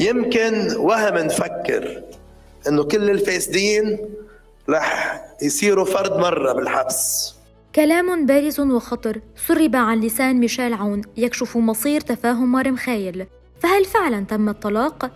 يمكن وهم نفكر إنه كل الفاسدين رح يصيروا فرد مرة بالحبس. كلام بارز وخطر سرب عن لسان ميشيل عون يكشف مصير تفاهم مار مخايل فهل فعلا تم الطلاق؟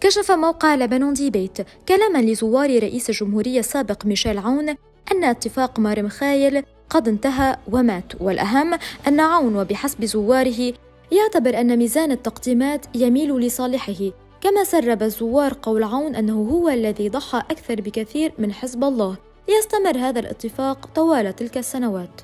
كشف موقع لبنان ديبيت كلاما لزوار رئيس الجمهورية السابق ميشيل عون أن اتفاق مار مخايل قد انتهى ومات. والأهم أن عون وبحسب زواره يعتبر أن ميزان التقديمات يميل لصالحه كما سرب الزوار قول عون أنه هو الذي ضحى أكثر بكثير من حزب الله. ليستمر هذا الاتفاق طوال تلك السنوات.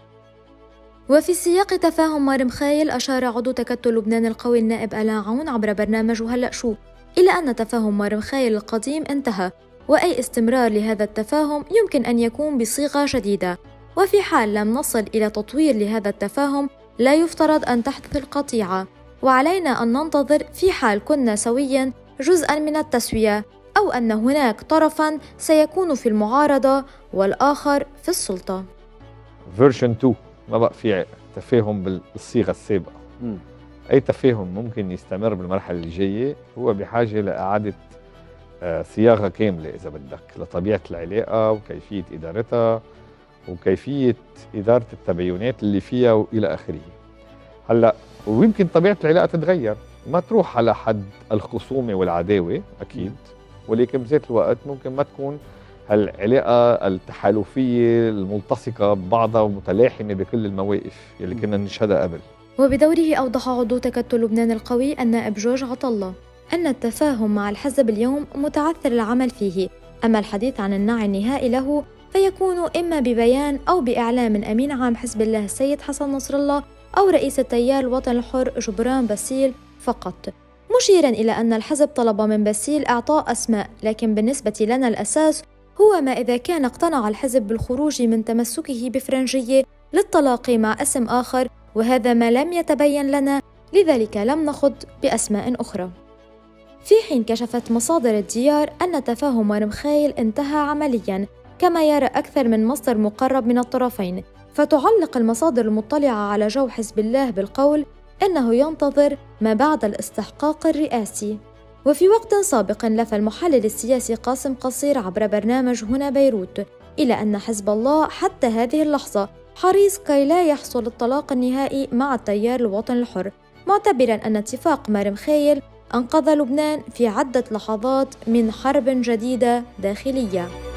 وفي سياق تفاهم مارم خايل أشار عضو تكتل لبنان القوي النائب ألا عون عبر برنامج هلأ شو. إلى أن تفاهم مارم خايل القديم انتهى وأي استمرار لهذا التفاهم يمكن أن يكون بصيغة جديدة. وفي حال لم نصل إلى تطوير لهذا التفاهم لا يفترض أن تحدث القطيعة. وعلينا أن ننتظر في حال كنا سويا جزءا من التسوية أو أن هناك طرفا سيكون في المعارضة والآخر في السلطة. فيرجن 2 ما بقى في تفاهم بالصيغة السابقة. م. أي تفاهم ممكن يستمر بالمرحلة اللي جاية هو بحاجة لإعادة آه، صياغة كاملة إذا بدك لطبيعة العلاقة وكيفية إدارتها. وكيفية إدارة التباينات اللي فيها وإلى آخره. هلأ ويمكن طبيعة العلاقة تتغير. ما تروح على حد الخصومة والعداوة أكيد. ولكن بذات الوقت ممكن ما تكون هالعلاقة التحالفية الملتصقة ببعضها ومتلاحمة بكل المواقف يلي كنا نشهدها قبل. وبدوره أوضح عضو تكتل لبنان القوي النائب جورج عطلة أن التفاهم مع الحزب اليوم متعثر العمل فيه. أما الحديث عن النعي النهائي له فيكون إما ببيان أو بإعلام من أمين عام حزب الله السيد حسن نصر الله أو رئيس التيار الوطن الحر جبران باسيل فقط. مشيرا إلى أن الحزب طلب من باسيل إعطاء أسماء لكن بالنسبة لنا الأساس هو ما إذا كان اقتنع الحزب بالخروج من تمسكه بفرنجية للطلاق مع اسم آخر وهذا ما لم يتبين لنا لذلك لم نخض بأسماء أخرى. في حين كشفت مصادر الديار أن تفاهم ورمخايل انتهى عملياً. كما يرى أكثر من مصدر مقرب من الطرفين فتعلق المصادر المطلعة على جو حزب الله بالقول إنه ينتظر ما بعد الاستحقاق الرئاسي. وفي وقت سابق لفى المحلل السياسي قاسم قصير عبر برنامج هنا بيروت إلى أن حزب الله حتى هذه اللحظة حريص كي لا يحصل الطلاق النهائي مع التيار الوطن الحر معتبرا أن اتفاق مارم خايل أنقذ لبنان في عدة لحظات من حرب جديدة داخلية.